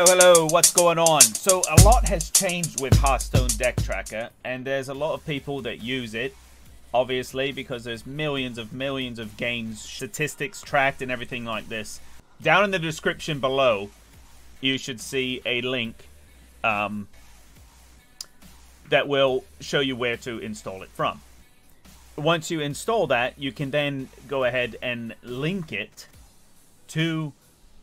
Hello, hello, what's going on? So a lot has changed with Hearthstone Deck Tracker, and there's a lot of people that use it, obviously, because there's millions of millions of games, statistics tracked and everything like this. Down in the description below, you should see a link um, that will show you where to install it from. Once you install that, you can then go ahead and link it to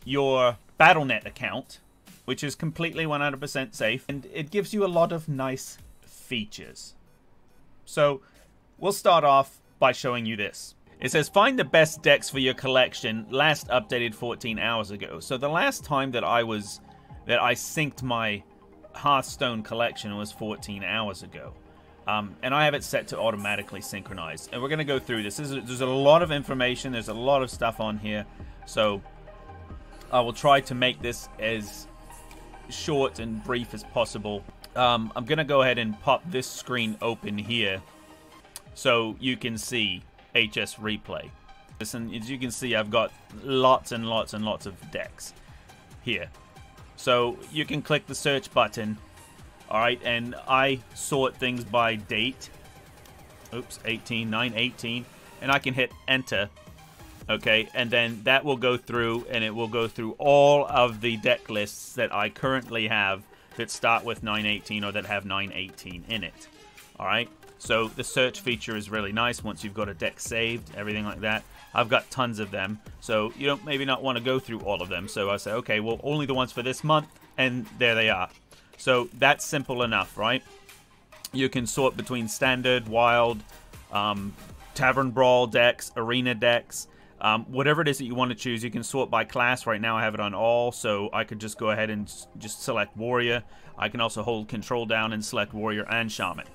your Battle.net account, which is completely 100% safe, and it gives you a lot of nice features. So, we'll start off by showing you this. It says find the best decks for your collection, last updated 14 hours ago. So the last time that I was that I synced my Hearthstone collection was 14 hours ago. Um, and I have it set to automatically synchronize. And we're going to go through this. There's a, there's a lot of information. There's a lot of stuff on here. So I will try to make this as short and brief as possible. Um, I'm going to go ahead and pop this screen open here so you can see HS Replay. Listen, as you can see, I've got lots and lots and lots of decks here. So you can click the search button, alright, and I sort things by date. Oops, 18, 9, 18, and I can hit enter okay? And then that will go through and it will go through all of the deck lists that I currently have that start with 918 or that have 918 in it all right? So the search feature is really nice once you've got a deck saved everything like that. I've got tons of them so you don't maybe not want to go through all of them so I say okay well only the ones for this month and there they are. So that's simple enough right? You can sort between standard wild um, tavern brawl decks arena decks um, whatever it is that you want to choose, you can sort by class. Right now I have it on all, so I could just go ahead and just select Warrior. I can also hold Control down and select Warrior and Shaman.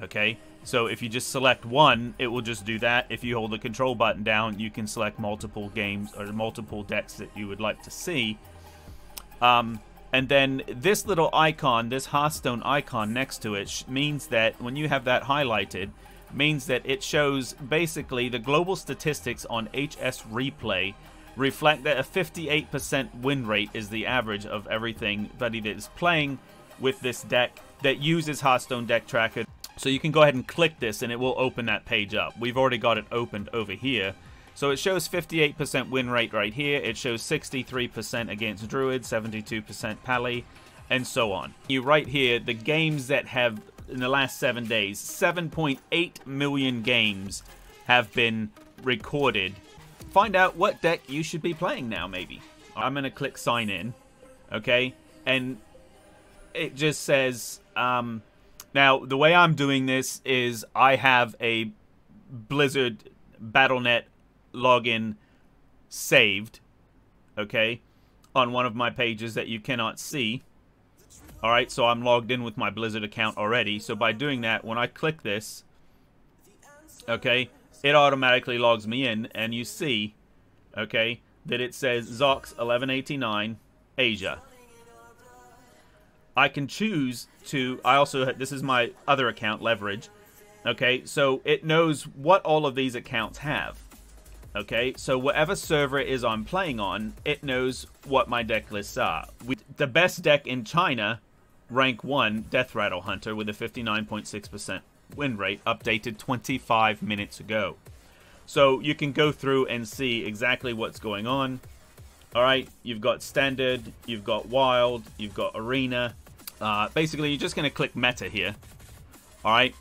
Okay, so if you just select one, it will just do that. If you hold the Control button down, you can select multiple games or multiple decks that you would like to see. Um, and then this little icon, this Hearthstone icon next to it, means that when you have that highlighted, means that it shows basically the global statistics on HS Replay reflect that a 58% win rate is the average of everything that is playing with this deck that uses Hearthstone Deck Tracker. So you can go ahead and click this and it will open that page up. We've already got it opened over here. So it shows 58% win rate right here. It shows 63% against Druid, 72% Pally, and so on. You right here, the games that have in the last seven days. 7.8 million games have been recorded. Find out what deck you should be playing now, maybe. I'm going to click sign in, okay? And it just says, um, now the way I'm doing this is I have a Blizzard Battle.net login saved, okay, on one of my pages that you cannot see. Alright, so I'm logged in with my Blizzard account already. So by doing that, when I click this, okay, it automatically logs me in. And you see, okay, that it says Zox 1189 Asia. I can choose to, I also, this is my other account, Leverage. Okay, so it knows what all of these accounts have. Okay, so whatever server it is I'm playing on, it knows what my deck lists are. We, the best deck in China rank 1 Death Rattle Hunter with a 59.6% win rate, updated 25 minutes ago. So you can go through and see exactly what's going on. Alright, you've got Standard, you've got Wild, you've got Arena. Uh, basically, you're just going to click Meta here. Alright,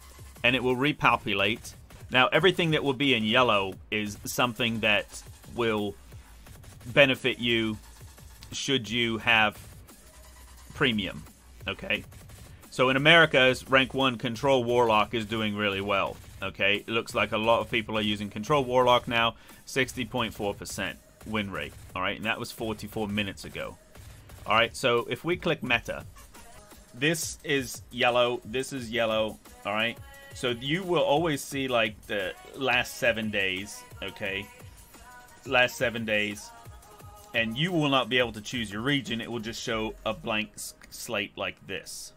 and it will repopulate. Now, everything that will be in yellow is something that will benefit you should you have premium. Okay. So in America's rank 1 Control Warlock is doing really well. Okay. It looks like a lot of people are using Control Warlock now. 60.4% win rate. Alright. And that was 44 minutes ago. Alright. So if we click Meta. This is yellow. This is yellow. Alright. So you will always see like the last seven days. Okay. Last seven days and you will not be able to choose your region. It will just show a blank slate like this.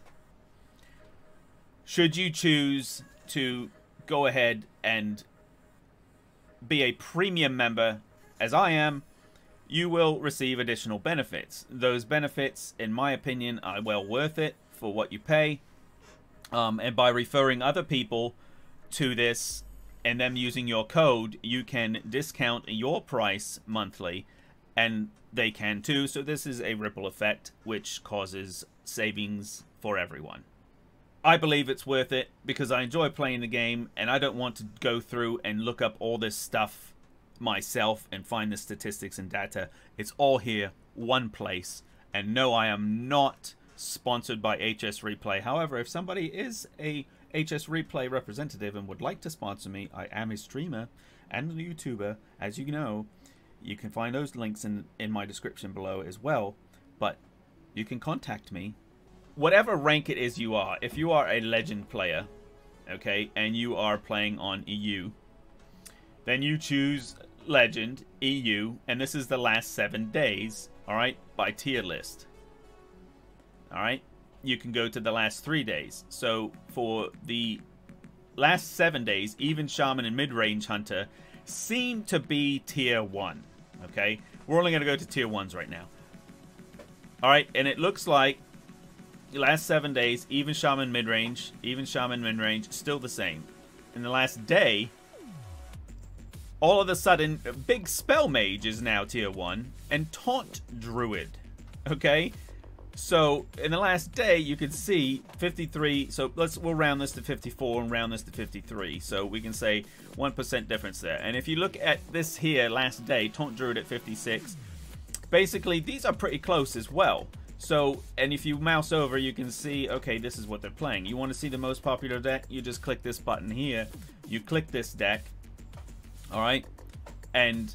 Should you choose to go ahead and be a premium member, as I am, you will receive additional benefits. Those benefits, in my opinion, are well worth it for what you pay. Um, and by referring other people to this and them using your code, you can discount your price monthly, and they can too. So this is a ripple effect, which causes savings for everyone. I believe it's worth it because I enjoy playing the game and I don't want to go through and look up all this stuff myself and find the statistics and data. It's all here, one place. And no, I am not sponsored by HS Replay. However, if somebody is a HS Replay representative and would like to sponsor me, I am a streamer and a YouTuber. As you know, you can find those links in, in my description below as well. But you can contact me. Whatever rank it is you are, if you are a legend player, okay, and you are playing on EU, then you choose legend, EU, and this is the last seven days, alright, by tier list. Alright, you can go to the last three days. So for the last seven days, even Shaman and mid-range Hunter seem to be tier 1. Okay, we're only going to go to tier 1s right now. Alright, and it looks like the last seven days, even Shaman mid-range, even Shaman mid-range, still the same. In the last day, all of a sudden, Big Spell Mage is now tier 1, and Taunt Druid, okay? So, in the last day, you can see 53, so let's, we'll round this to 54 and round this to 53, so we can say 1% difference there. And if you look at this here, last day, Taunt Druid at 56, basically, these are pretty close as well. So, and if you mouse over, you can see, okay, this is what they're playing. You want to see the most popular deck? You just click this button here. You click this deck, Alright? And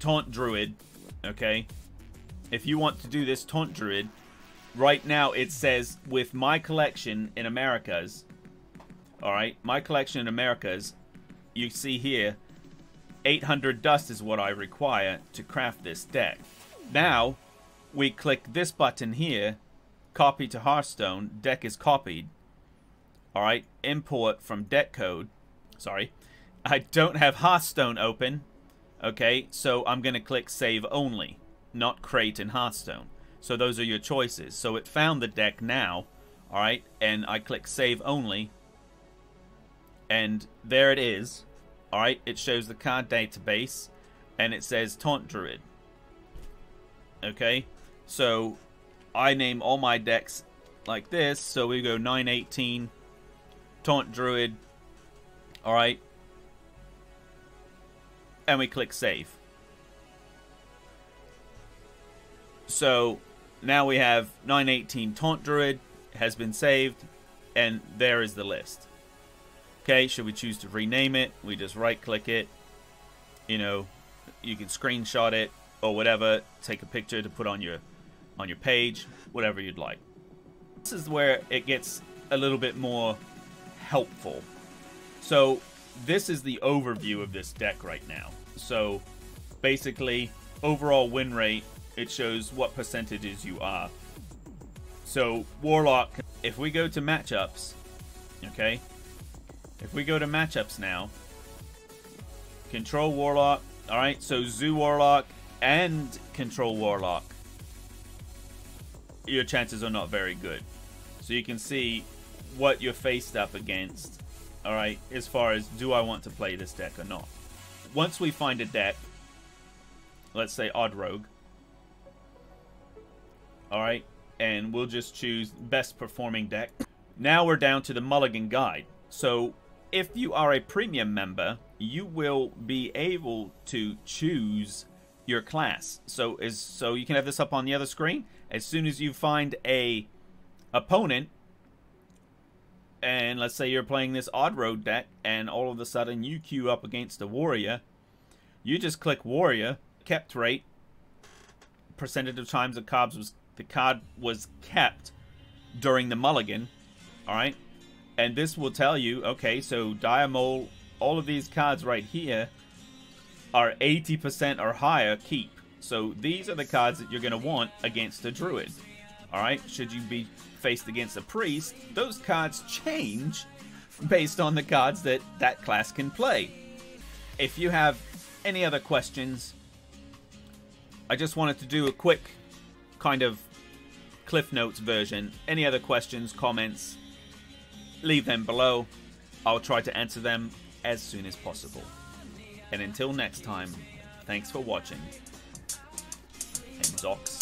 Taunt Druid, okay? If you want to do this Taunt Druid, right now it says with my collection in Americas, alright? My collection in Americas, you see here, 800 dust is what I require to craft this deck. Now, we click this button here, copy to Hearthstone, deck is copied. Alright, import from deck code, sorry, I don't have Hearthstone open. Okay, so I'm going to click Save Only, not Create in Hearthstone. So those are your choices. So it found the deck now, alright, and I click Save Only, and there it is. Alright, it shows the card database, and it says Taunt Druid. Okay, so I name all my decks like this, so we go 918, Taunt Druid, alright, and we click save. So now we have 918 Taunt Druid has been saved, and there is the list. Okay, should we choose to rename it? We just right click it. You know, you can screenshot it or whatever, take a picture to put on your on your page, whatever you'd like. This is where it gets a little bit more helpful. So this is the overview of this deck right now. So basically, overall win rate, it shows what percentages you are. So Warlock, if we go to matchups, okay, if we go to matchups now, Control Warlock, alright, so Zoo Warlock and Control Warlock, your chances are not very good. So you can see what you're faced up against, alright, as far as do I want to play this deck or not once we find a deck, let's say Odd Rogue, alright, and we'll just choose best performing deck. Now we're down to the Mulligan Guide. So if you are a premium member, you will be able to choose your class. So is so you can have this up on the other screen. As soon as you find a opponent and let's say you're playing this odd Rogue deck and all of a sudden you queue up against a warrior you just click warrior kept rate percentage of times the cobs was the card was kept during the mulligan all right? And this will tell you okay so Diamol all of these cards right here are 80% or higher keep. So these are the cards that you're going to want against a druid all right? Should you be faced against a priest, those cards change based on the cards that that class can play. If you have any other questions, I just wanted to do a quick kind of Cliff Notes version. Any other questions, comments, leave them below. I'll try to answer them as soon as possible. And until next time, thanks for watching. And Docs